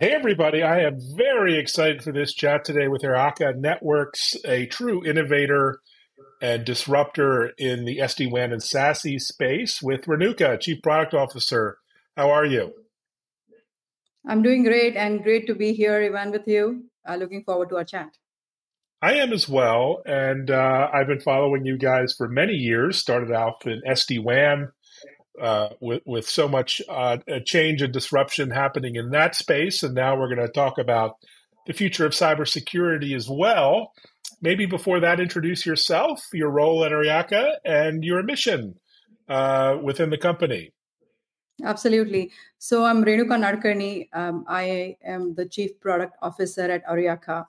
Hey, everybody. I am very excited for this chat today with Aryaka Networks, a true innovator and disruptor in the SD WAN and SASE space, with Renuka, Chief Product Officer. How are you? I'm doing great and great to be here, Evan, with you. Uh, looking forward to our chat. I am as well. And uh, I've been following you guys for many years, started out in SD WAN uh, with with so much uh, change and disruption happening in that space, and now we're going to talk about the future of cybersecurity as well. Maybe before that, introduce yourself, your role at Aryaka, and your mission uh, within the company. Absolutely. So I'm Renuka Nadkarni. Um, I am the Chief Product Officer at Aryaka.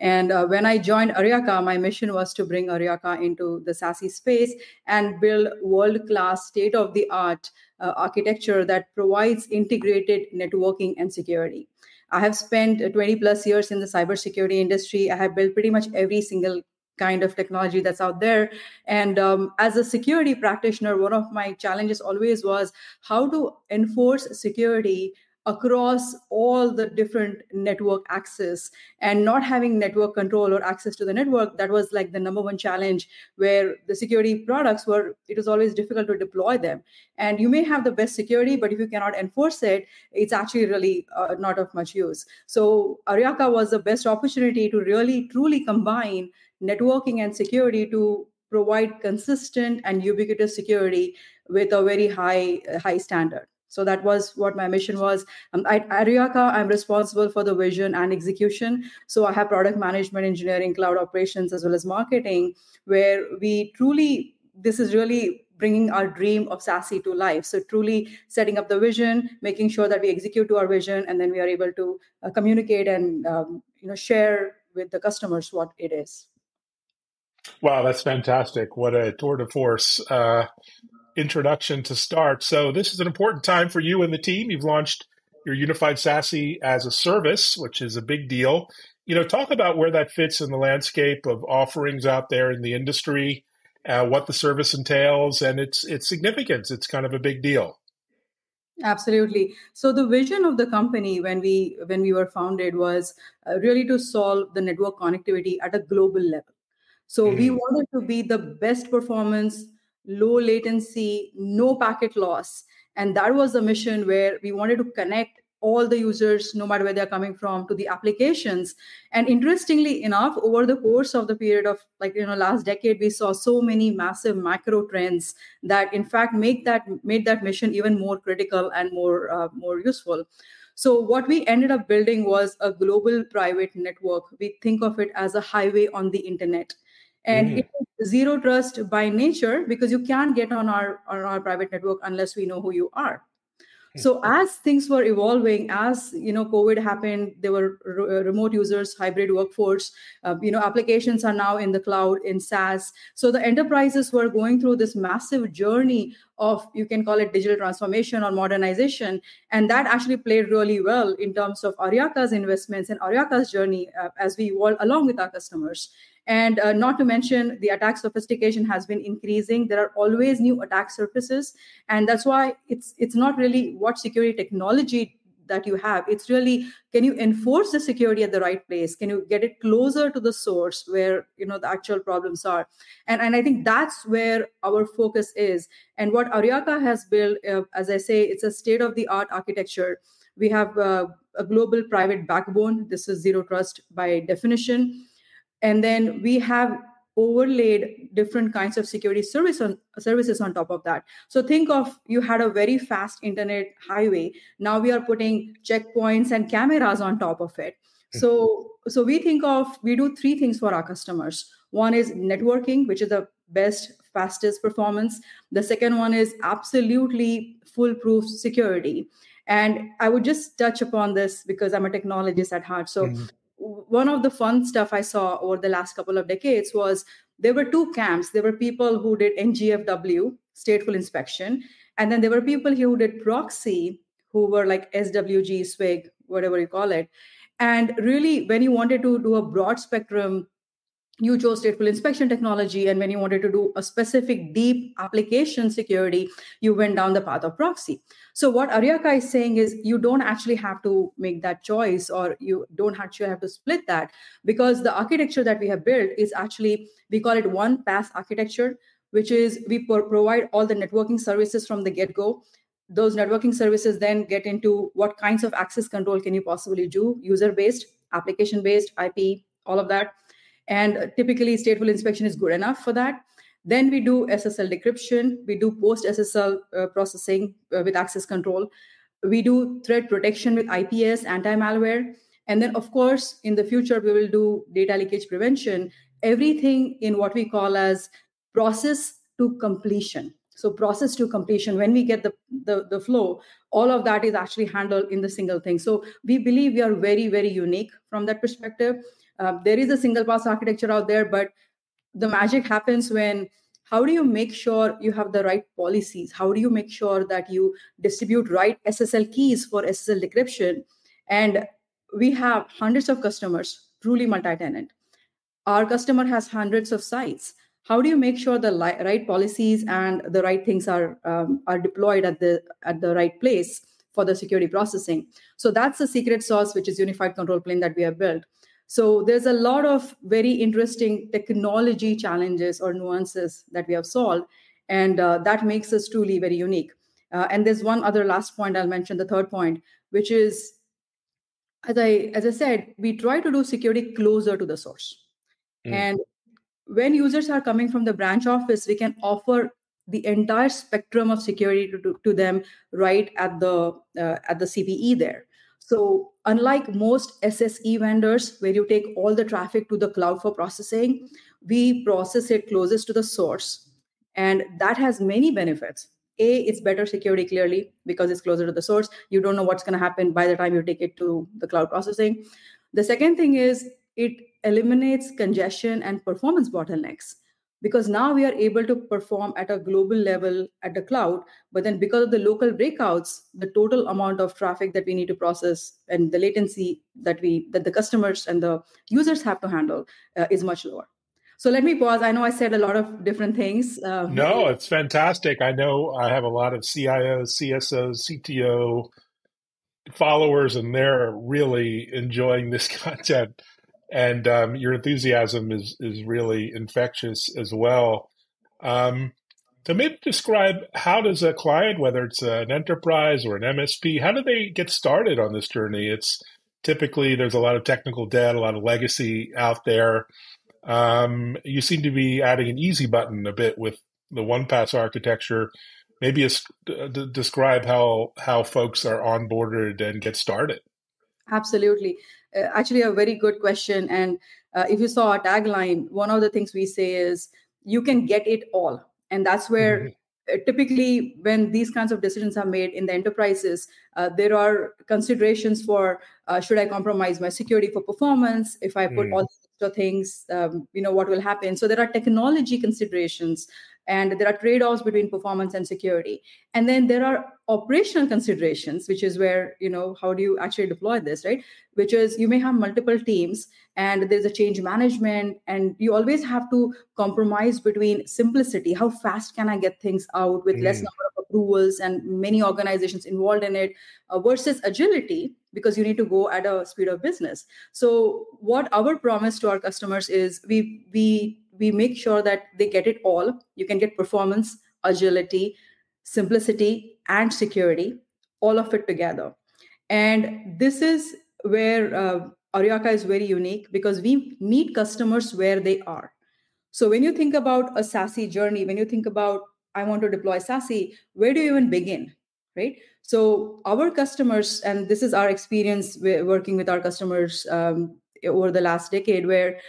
And uh, when I joined Aryaka, my mission was to bring Aryaka into the SASE space and build world class, state of the art uh, architecture that provides integrated networking and security. I have spent 20 plus years in the cybersecurity industry. I have built pretty much every single kind of technology that's out there. And um, as a security practitioner, one of my challenges always was how to enforce security across all the different network access and not having network control or access to the network that was like the number one challenge where the security products were it was always difficult to deploy them. And you may have the best security but if you cannot enforce it it's actually really uh, not of much use. So aryaka was the best opportunity to really truly combine networking and security to provide consistent and ubiquitous security with a very high high standard so that was what my mission was. Um, at Aryaka, I'm responsible for the vision and execution. So I have product management, engineering, cloud operations, as well as marketing, where we truly, this is really bringing our dream of SASE to life. So truly setting up the vision, making sure that we execute to our vision, and then we are able to uh, communicate and um, you know share with the customers what it is. Wow, that's fantastic! What a tour de force. Uh, introduction to start. So this is an important time for you and the team. You've launched your unified SASE as a service, which is a big deal. You know, talk about where that fits in the landscape of offerings out there in the industry, uh, what the service entails, and its its significance. It's kind of a big deal. Absolutely. So the vision of the company when we when we were founded was uh, really to solve the network connectivity at a global level. So mm. we wanted to be the best performance low latency, no packet loss. And that was the mission where we wanted to connect all the users, no matter where they're coming from, to the applications. And interestingly enough, over the course of the period of like you know last decade, we saw so many massive macro trends that in fact make that made that mission even more critical and more uh, more useful. So what we ended up building was a global private network. We think of it as a highway on the internet and mm. it is zero trust by nature because you can't get on our on our private network unless we know who you are. So as things were evolving as you know covid happened there were re- uh, remote users hybrid workforce uh, you know applications are now in the cloud in saas. So the enterprises were going through this massive journey of you can call it digital transformation or modernization. And that actually played really well in terms of aryaka's investments and aryaka's journey uh, as we evolved along with our customers and uh, not to mention, the attack sophistication has been increasing. There are always new attack surfaces, and that's why it's it's not really what security technology that you have. It's really can you enforce the security at the right place? Can you get it closer to the source where you know the actual problems are? And and I think that's where our focus is. And what Aryaka has built, uh, as I say, it's a state of the art architecture. We have uh, a global private backbone. This is zero trust by definition and then we have overlaid different kinds of security service on, services on top of that. So think of you had a very fast internet highway. Now we are putting checkpoints and cameras on top of it. So so we think of we do three things for our customers. One is networking which is the best fastest performance. The second one is absolutely foolproof security. And i would just touch upon this because i'm a technologist at heart. So mm-hmm one of the fun stuff I saw over the last couple of decades was there were two camps. There were people who did NGFW, stateful inspection, and then there were people who did proxy, who were like SWG, SWIG, whatever you call it. And really, when you wanted to do a broad spectrum you chose stateful inspection technology and when you wanted to do a specific deep application security you went down the path of proxy. So what aryaka is saying is you don't actually have to make that choice or you don't actually have to split that because the architecture that we have built is actually we call it one pass architecture which is we provide all the networking services from the get go those networking services then get into what kinds of access control can you possibly do user based application based ip all of that and typically, stateful inspection is good enough for that. Then we do SSL decryption. We do post SSL uh, processing uh, with access control. We do threat protection with IPS, anti malware. And then, of course, in the future, we will do data leakage prevention, everything in what we call as process to completion. So, process to completion, when we get the, the, the flow, all of that is actually handled in the single thing. So, we believe we are very, very unique from that perspective. Um, there is a single pass architecture out there, but the magic happens when how do you make sure you have the right policies? How do you make sure that you distribute right SSL keys for SSL decryption? And we have hundreds of customers, truly multi-tenant. Our customer has hundreds of sites. How do you make sure the li- right policies and the right things are um, are deployed at the at the right place for the security processing? So that's the secret sauce, which is unified control plane that we have built. So there's a lot of very interesting technology challenges or nuances that we have solved, and uh, that makes us truly very unique. Uh, and there's one other last point I'll mention, the third point, which is, as I as I said, we try to do security closer to the source. Mm. And when users are coming from the branch office, we can offer the entire spectrum of security to, to, to them right at the uh, at the CPE there. So, unlike most SSE vendors, where you take all the traffic to the cloud for processing, we process it closest to the source. And that has many benefits. A, it's better security clearly because it's closer to the source. You don't know what's going to happen by the time you take it to the cloud processing. The second thing is it eliminates congestion and performance bottlenecks because now we are able to perform at a global level at the cloud but then because of the local breakouts the total amount of traffic that we need to process and the latency that we that the customers and the users have to handle uh, is much lower. So let me pause. I know i said a lot of different things um, no it's fantastic. I know i have a lot of cios csos cto followers and they're really enjoying this content and um, your enthusiasm is is really infectious as well. Um, so maybe describe how does a client, whether it's an enterprise or an MSP, how do they get started on this journey? It's typically there's a lot of technical debt, a lot of legacy out there. Um, you seem to be adding an easy button a bit with the one pass architecture. Maybe describe how how folks are onboarded and get started. Absolutely. Uh, actually, a very good question. And uh, if you saw our tagline, one of the things we say is you can get it all. And that's where mm-hmm. Uh, typically when these kinds of decisions are made in the enterprises uh, there are considerations for uh, should i compromise my security for performance if i put mm. all these extra things um, you know what will happen so there are technology considerations and there are trade-offs between performance and security. And then there are operational considerations which is where you know how do you actually deploy this right? Which is you may have multiple teams and there's a change management and you always have to compromise between simplicity. How fast can i get things out with mm. less number of approvals and many organizations involved in it uh, versus agility because you need to go at a speed of business. So what our promise to our customers is we we we make sure that they get it all. You can get performance, agility, simplicity, and security, all of it together. And this is where uh, is very unique because we meet customers where they are. So when you think about a SASE journey, when you think about I want to deploy SASE, where do you even begin? Right. So our customers, and this is our experience working with our customers um, over the last decade, where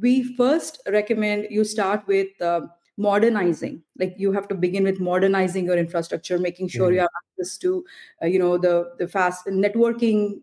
we first recommend you start with uh, modernizing. Like you have to begin with modernizing your infrastructure making sure mm-hmm. you have access to uh, you know the the fast networking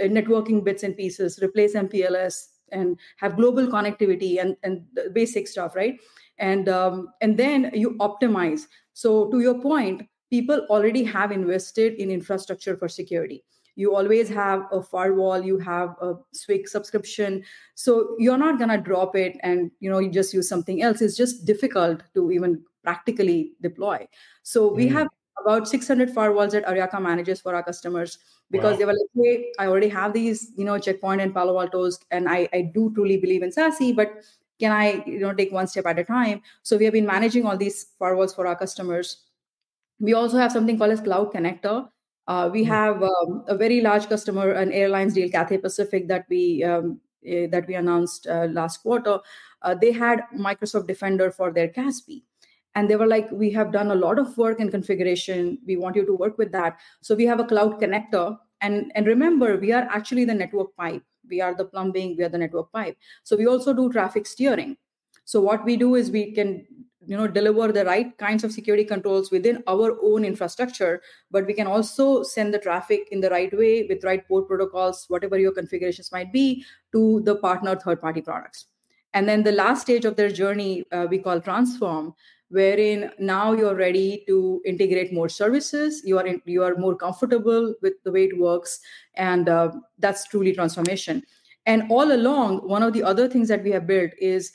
networking bits and pieces replace mpls and have global connectivity and and basic stuff right? And um, and then you optimize. So to your point people already have invested in infrastructure for security you always have a firewall you have a swig subscription so you're not going to drop it and you know you just use something else it's just difficult to even practically deploy so we mm. have about 600 firewalls that Aryaka manages for our customers because wow. they were like, hey, I already have these, you know, Check Point and Palo Altos, and I, I do truly believe in SASE, but can I, you know, take one step at a time? So we have been managing all these firewalls for our customers. We also have something called as Cloud Connector. Uh, we hmm. have um, a very large customer, an airlines deal, Cathay Pacific, that we um, uh, that we announced uh, last quarter. Uh, they had Microsoft Defender for their CASB and they were like we have done a lot of work in configuration. We want you to work with that. So we have a cloud connector. And and remember we are actually the network pipe. We are the plumbing. We are the network pipe. So we also do traffic steering. So what we do is we can you know deliver the right kinds of security controls within our own infrastructure but we can also send the traffic in the right way with right port protocols whatever your configurations might be to the partner third party products. And then the last stage of their journey uh, we call transform wherein now you're ready to integrate more services you are in, you are more comfortable with the way it works and uh, that's truly transformation. And all along one of the other things that we have built is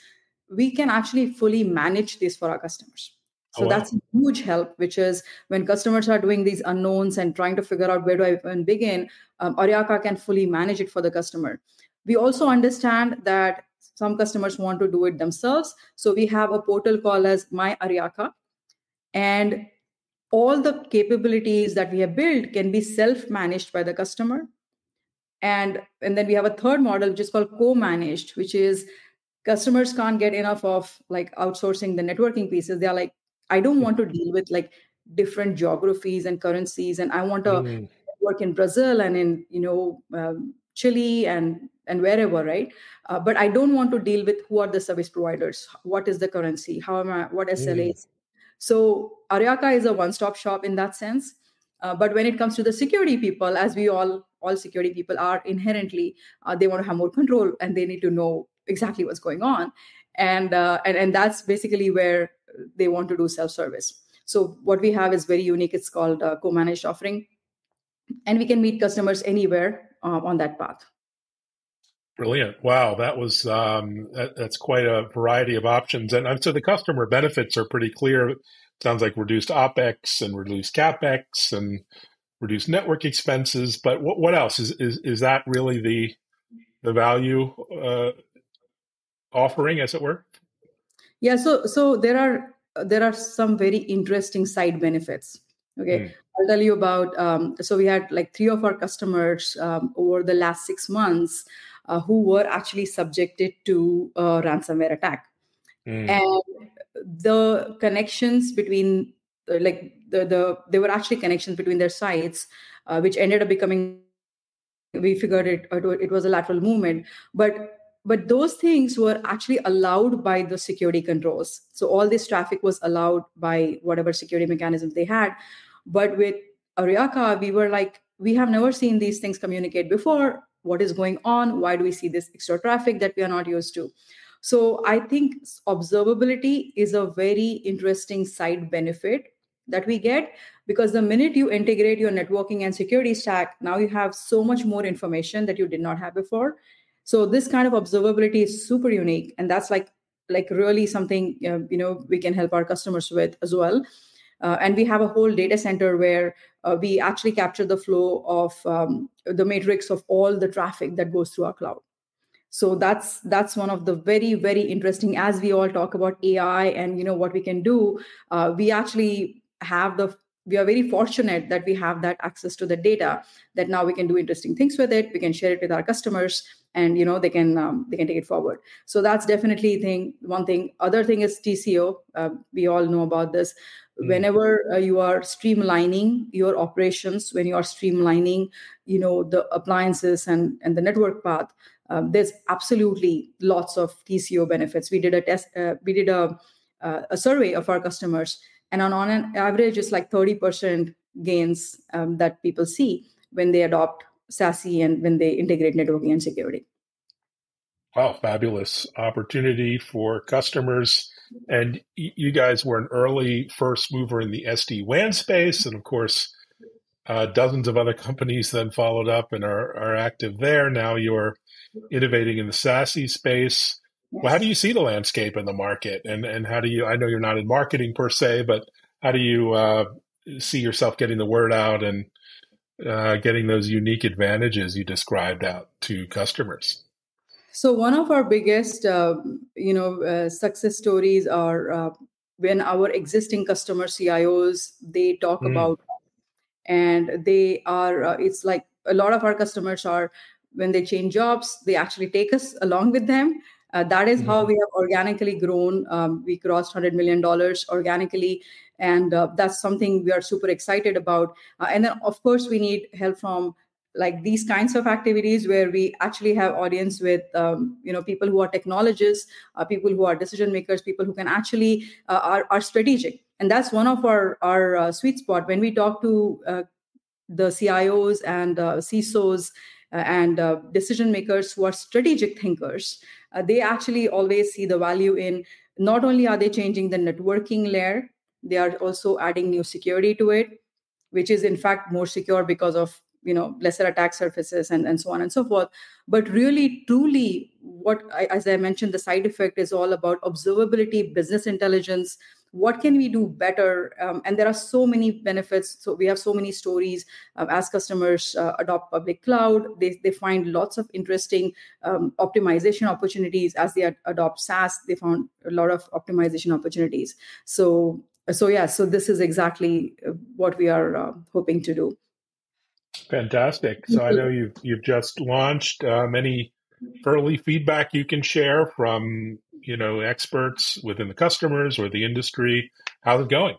we can actually fully manage this for our customers so oh, wow. that's a huge help which is when customers are doing these unknowns and trying to figure out where do i even begin um, Aryaka can fully manage it for the customer we also understand that some customers want to do it themselves. So we have a portal called as My Aryaka. And all the capabilities that we have built can be self-managed by the customer. And, and then we have a third model, which is called co-managed, which is customers can't get enough of like outsourcing the networking pieces. They're like, I don't want to deal with like different geographies and currencies, and I want to mm. work in Brazil and in you know um, Chile and and wherever, right? Uh, but I don't want to deal with who are the service providers, what is the currency, how am I, what SLAs. Mm. So Aryaka is a one-stop shop in that sense. Uh, but when it comes to the security people, as we all all security people are inherently, uh, they want to have more control and they need to know exactly what's going on, and uh, and and that's basically where they want to do self-service. So what we have is very unique. It's called co-managed offering, and we can meet customers anywhere uh, on that path. Brilliant! Wow, that was um, that, that's quite a variety of options, and, and so the customer benefits are pretty clear. It sounds like reduced opex and reduced capex and reduced network expenses. But what, what else is, is is that really the the value uh, offering, as it were? Yeah. So so there are there are some very interesting side benefits. Okay. Mm. I'll tell you about. Um, so we had like three of our customers um, over the last six months uh, who were actually subjected to a ransomware attack. Mm. And the connections between, uh, like, the, the there were actually connections between their sites, uh, which ended up becoming, we figured it, it was a lateral movement. But but those things were actually allowed by the security controls. So all this traffic was allowed by whatever security mechanisms they had. But with Aryaka we were like we have never seen these things communicate before. What is going on? Why do we see this extra traffic that we are not used to? So i think observability is a very interesting side benefit that we get because the minute you integrate your networking and security stack now you have so much more information that you did not have before so this kind of observability is super unique and that's like like really something uh, you know we can help our customers with as well. Uh, and we have a whole data center where uh, we actually capture the flow of um, the matrix of all the traffic that goes through our cloud. So that's that's one of the very very interesting as we all talk about ai and you know what we can do uh, we actually have the we are very fortunate that we have that access to the data that now we can do interesting things with it we can share it with our customers and you know they can um, they can take it forward. So that's definitely thing one thing. Other thing is tco uh, we all know about this. Mm. whenever uh, you are streamlining your operations when you are streamlining you know the appliances and and the network path um, there's absolutely lots of tco benefits. We did a test uh, we did a uh, a survey of our customers and on, on an average it's like 30% gains um, that people see when they adopt SASE and when they integrate networking and security. Wow, fabulous opportunity for customers. And you guys were an early first mover in the SD WAN space. And of course, Uh, dozens of other companies then followed up and are, are active there. Now you're innovating in the SASE space. Well, how do you see the landscape in the market, and and how do you? I know you're not in marketing per se, but how do you uh, see yourself getting the word out and uh, getting those unique advantages you described out to customers? So one of our biggest, uh, you know, uh, success stories are uh, when our existing customer CIOs they talk mm. about, and they are. Uh, it's like a lot of our customers are when they change jobs, they actually take us along with them uh, that is how mm-hmm. we have organically grown. Um, we crossed $100 million organically. And uh, that's something we are super excited about. Uh, and then, of course, we need help from like these kinds of activities where we actually have audience with um, you know people who are technologists uh, people who are decision makers people who can actually uh, are, are strategic and that's one of our our uh, sweet spot when we talk to uh, the cios and uh, cisos uh, and decision makers who are strategic thinkers uh, they actually always see the value in not only are they changing the networking layer they are also adding new security to it which is in fact more secure because of you know lesser attack surfaces and, and so on and so forth. But really truly what I, as i mentioned the side effect is all about observability business intelligence what can we do better? Um, and there are so many benefits. So we have so many stories uh, as customers uh, adopt public cloud. They, they find lots of interesting um, optimization opportunities as they ad- adopt saas. They found a lot of optimization opportunities. So so yeah so this is exactly uh, what we are uh, hoping to do. Fantastic. So i know you've you've just launched uh, many early feedback you can share from you know experts within the customers or the industry. How's it going?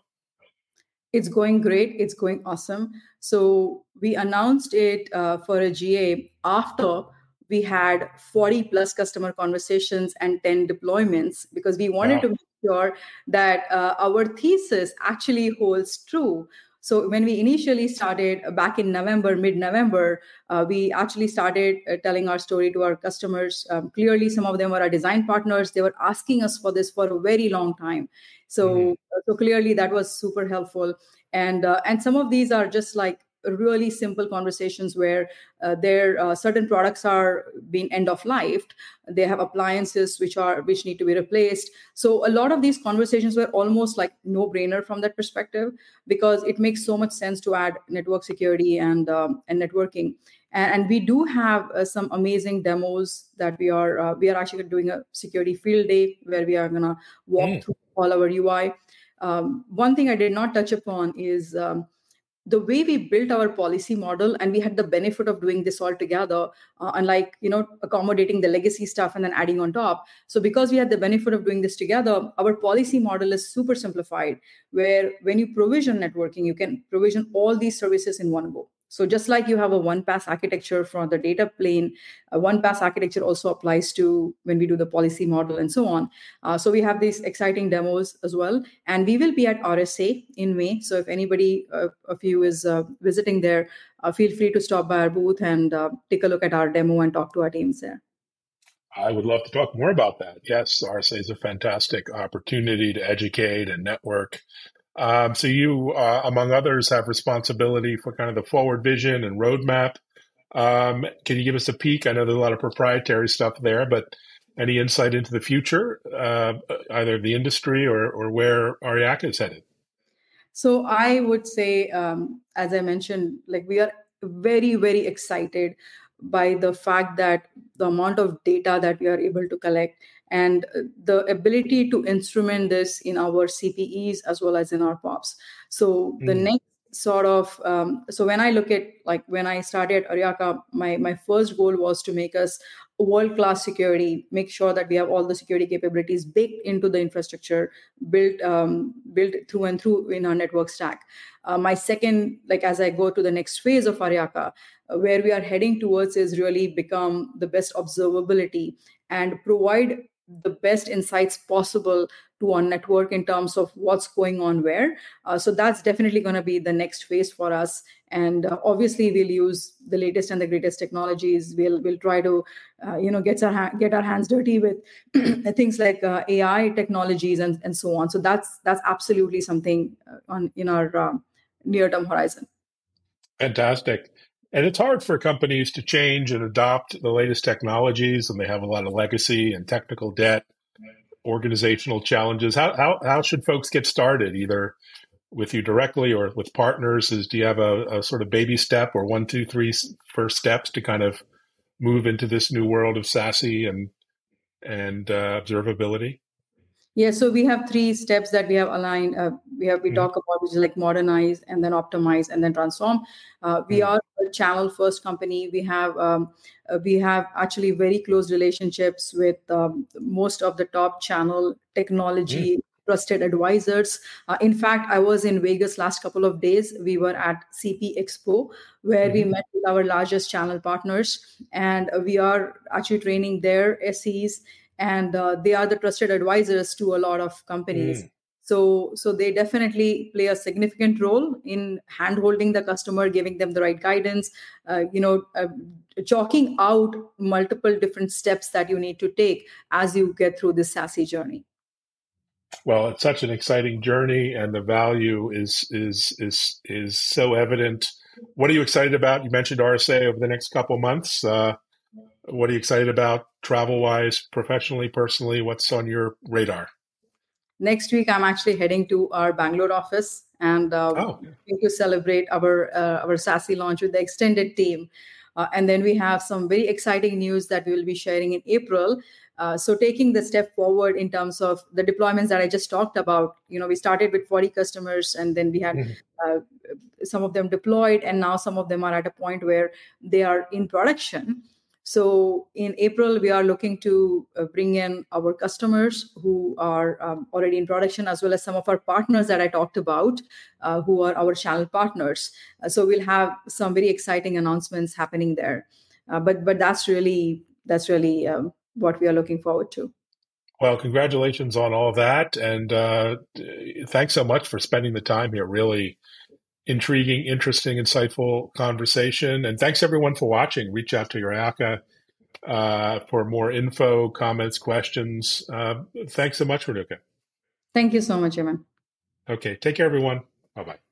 It's going great. It's going awesome. So we announced it uh, for a ga after we had 40 plus customer conversations and 10 deployments because we wanted wow. to make sure that uh, our thesis actually holds true so when we initially started back in November, mid-November, uh, we actually started uh, telling our story to our customers. Um, clearly, some of them were our design partners. They were asking us for this for a very long time. So mm-hmm. so clearly that was super helpful. And uh, and some of these are just like really simple conversations where uh, their uh, certain products are being end of life they have appliances which are which need to be replaced. So a lot of these conversations were almost like no brainer from that perspective because it makes so much sense to add network security and um, and networking. And, we do have uh, some amazing demos that we are uh, we are actually doing a security field day where we are going to walk mm. through all our ui um, one thing i did not touch upon is um, the way we built our policy model and we had the benefit of doing this all together uh, unlike you know accommodating the legacy stuff and then adding on top. So because we had the benefit of doing this together our policy model is super simplified where when you provision networking you can provision all these services in one go so just like you have a one pass architecture for the data plane, a one pass architecture also applies to when we do the policy model and so on. Uh, so we have these exciting demos as well. And we will be at RSA in May. So if anybody uh, of you is uh, visiting there, uh, feel free to stop by our booth and uh, take a look at our demo and talk to our teams there. I would love to talk more about that. Yes, RSA is a fantastic opportunity to educate and network um, so you, uh, among others, have responsibility for kind of the forward vision and roadmap. Um, can you give us a peek? I know there's a lot of proprietary stuff there, but any insight into the future, uh, either the industry or, or where Aryaka is headed? So I would say, um, as I mentioned, like we are very, very excited by the fact that the amount of data that we are able to collect and the ability to instrument this in our CPEs as well as in our POPs. So mm. the next sort of um, so when I look at like when I started Aryaka, my my first goal was to make us world class security, make sure that we have all the security capabilities baked into the infrastructure, built um, built through and through in our network stack. Uh, my second, like as I go to the next phase of Aryaka, uh, where we are heading towards is really become the best observability and provide the best insights possible to our network in terms of what's going on where. Uh, so that's definitely going to be the next phase for us. And uh, obviously, we'll use the latest and the greatest technologies. We'll we'll try to, uh, you know, get our ha- get our hands dirty with things like uh, AI technologies and and so on. So that's that's absolutely something uh, on in our uh, near term horizon. Fantastic. And it's hard for companies to change and adopt the latest technologies, and they have a lot of legacy and technical debt, organizational challenges. How, how, how should folks get started, either with you directly or with partners? Is do you have a, a sort of baby step or one, two, three first steps to kind of move into this new world of SASE and and uh, observability? Yeah, so we have three steps that we have aligned. Uh, we have we mm-hmm. talk about which is like modernize and then optimize and then transform. Uh, we mm-hmm. are a channel first company. We have um, uh, we have actually very close relationships with um, most of the top channel technology. Mm-hmm. Trusted advisors. Uh, in fact, I was in Vegas last couple of days. We were at CP Expo, where we mm-hmm. met with our largest channel partners, and we are actually training their SEs and uh, they are the trusted advisors to a lot of companies. Mm. so so they definitely play a significant role in handholding the customer giving them the right guidance uh, you know uh, chalking out multiple different steps that you need to take as you get through this SASE journey. Well it's such an exciting journey and the value is is is is so evident. What are you excited about? You mentioned rsa over the next couple months. Uh, what are you excited about travel wise, professionally, personally? What's on your radar? Next week, I'm actually heading to our Bangalore office and uh, oh. to celebrate our uh, our SASE launch with the extended team. Uh, and then we have some very exciting news that we will be sharing in April. Uh, so taking the step forward in terms of the deployments that I just talked about, you know, we started with 40 customers and then we had mm-hmm. uh, some of them deployed and now some of them are at a point where they are in production. So in April, we are looking to uh, bring in our customers who are um, already in production, as well as some of our partners that I talked about, uh, who are our channel partners. Uh, so we'll have some very exciting announcements happening there. Uh, but but that's really that's really um, what we are looking forward to. Well, congratulations on all that, and uh, thanks so much for spending the time here. Really intriguing, interesting, insightful conversation. And thanks everyone for watching. Reach out to Aryaka uh, for more info, comments, questions. Uh, thanks so much, Renuka. Thank you so much, Evan. Okay. Take care, everyone. Bye bye.